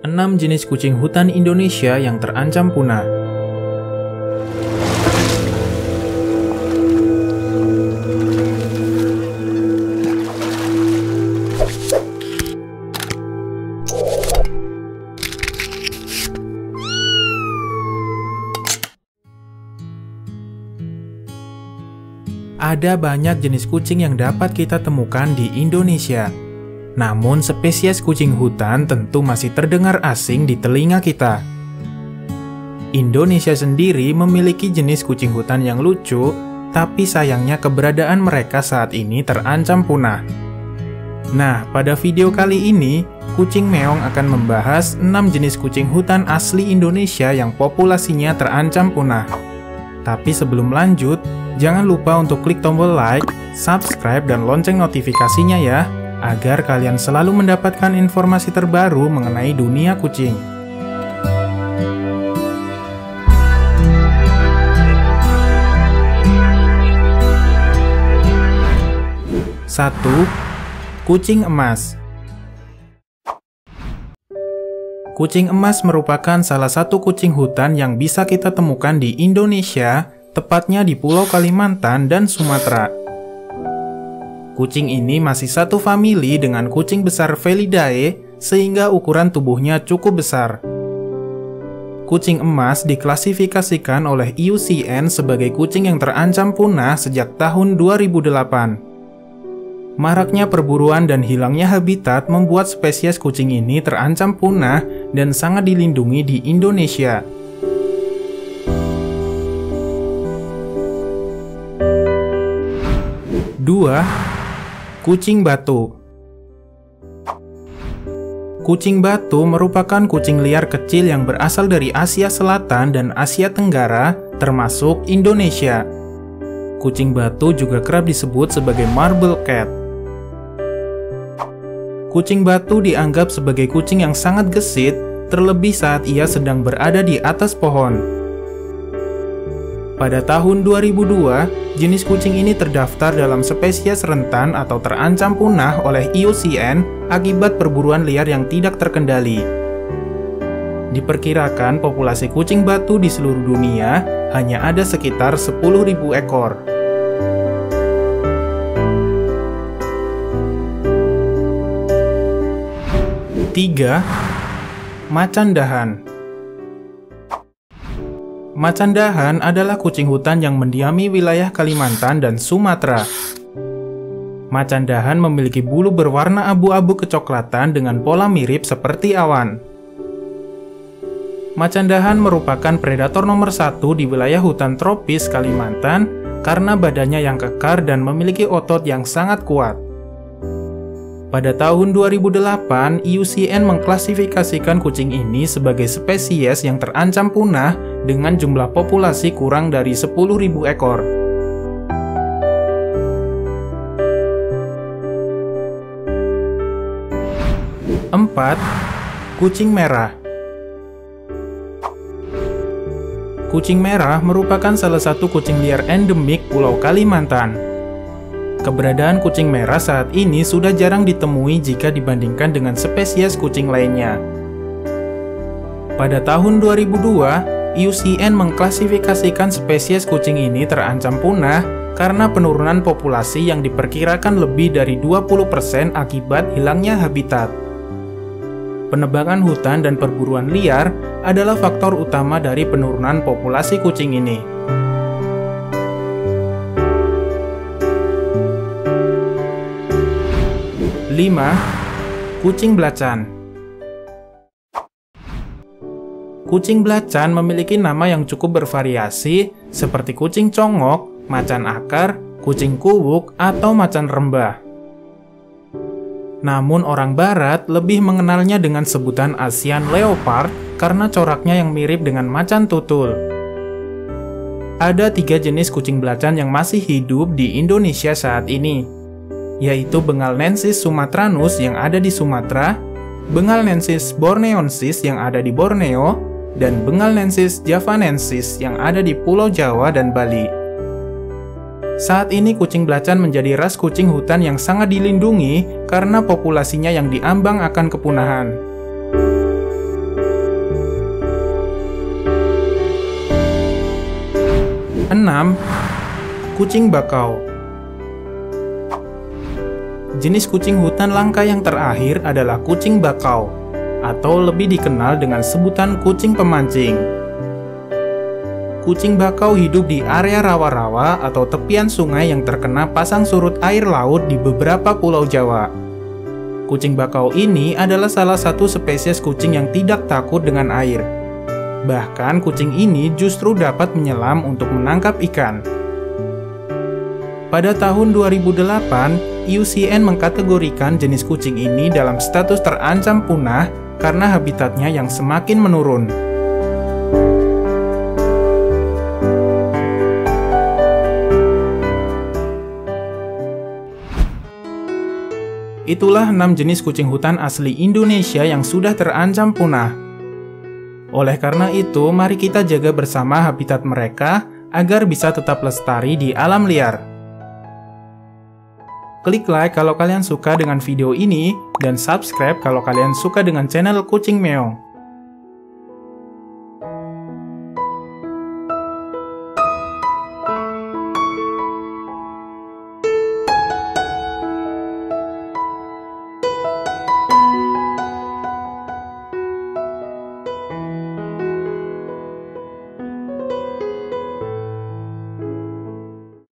6 jenis kucing hutan Indonesia yang terancam punah. Ada banyak jenis kucing yang dapat kita temukan di Indonesia. Namun, spesies kucing hutan tentu masih terdengar asing di telinga kita. Indonesia sendiri memiliki jenis kucing hutan yang lucu, tapi sayangnya keberadaan mereka saat ini terancam punah. Nah, pada video kali ini, Kucing Meong akan membahas 6 jenis kucing hutan asli Indonesia yang populasinya terancam punah. Tapi sebelum lanjut, jangan lupa untuk klik tombol like, subscribe, dan lonceng notifikasinya ya, agar kalian selalu mendapatkan informasi terbaru mengenai dunia kucing. Satu, kucing emas. Kucing emas merupakan salah satu kucing hutan yang bisa kita temukan di Indonesia, tepatnya di Pulau Kalimantan dan Sumatera. Kucing ini masih satu famili dengan kucing besar Felidae, sehingga ukuran tubuhnya cukup besar. Kucing emas diklasifikasikan oleh IUCN sebagai kucing yang terancam punah sejak tahun 2008. Maraknya perburuan dan hilangnya habitat membuat spesies kucing ini terancam punah dan sangat dilindungi di Indonesia. Dua, kucing batu. Kucing batu merupakan kucing liar kecil yang berasal dari Asia Selatan dan Asia Tenggara, termasuk Indonesia. Kucing batu juga kerap disebut sebagai marble cat. Kucing batu dianggap sebagai kucing yang sangat gesit, terlebih saat ia sedang berada di atas pohon. Pada tahun 2002, jenis kucing ini terdaftar dalam spesies rentan atau terancam punah oleh IUCN akibat perburuan liar yang tidak terkendali. Diperkirakan populasi kucing batu di seluruh dunia hanya ada sekitar 10.000 ekor. 3. Macan dahan Macan dahan adalah kucing hutan yang mendiami wilayah Kalimantan dan Sumatera. Macan dahan memiliki bulu berwarna abu-abu kecoklatan dengan pola mirip seperti awan. Macan dahan merupakan predator nomor satu di wilayah hutan tropis Kalimantan karena badannya yang kekar dan memiliki otot yang sangat kuat. Pada tahun 2008, IUCN mengklasifikasikan kucing ini sebagai spesies yang terancam punah dengan jumlah populasi kurang dari 10.000 ekor. Empat, kucing merah. Kucing merah merupakan salah satu kucing liar endemik Pulau Kalimantan. Keberadaan kucing merah saat ini sudah jarang ditemui jika dibandingkan dengan spesies kucing lainnya. Pada tahun 2002, IUCN mengklasifikasikan spesies kucing ini terancam punah karena penurunan populasi yang diperkirakan lebih dari 20% akibat hilangnya habitat. Penebangan hutan dan perburuan liar adalah faktor utama dari penurunan populasi kucing ini. 5. Kucing belacan Kucing belacan memiliki nama yang cukup bervariasi seperti kucing congok, macan akar, kucing kuwuk, atau macan rembah. Namun orang barat lebih mengenalnya dengan sebutan Asian Leopard karena coraknya yang mirip dengan macan tutul. Ada tiga jenis kucing belacan yang masih hidup di Indonesia saat ini, yaitu Bengalensis sumatranus yang ada di Sumatera, Bengalensis borneonsis yang ada di Borneo, dan Bengalensis javanensis yang ada di Pulau Jawa dan Bali. Saat ini kucing belacan menjadi ras kucing hutan yang sangat dilindungi karena populasinya yang diambang akan kepunahan. Enam, Kucing bakau Jenis kucing hutan langka yang terakhir adalah kucing bakau, atau lebih dikenal dengan sebutan kucing pemancing. Kucing bakau hidup di area rawa-rawa atau tepian sungai yang terkena pasang surut air laut di beberapa pulau Jawa. Kucing bakau ini adalah salah satu spesies kucing yang tidak takut dengan air. Bahkan kucing ini justru dapat menyelam untuk menangkap ikan. Pada tahun 2008, IUCN mengkategorikan jenis kucing ini dalam status terancam punah karena habitatnya yang semakin menurun. Itulah enam jenis kucing hutan asli Indonesia yang sudah terancam punah. Oleh karena itu, mari kita jaga bersama habitat mereka agar bisa tetap lestari di alam liar. Klik like kalau kalian suka dengan video ini, dan subscribe kalau kalian suka dengan channel Kucing Meong.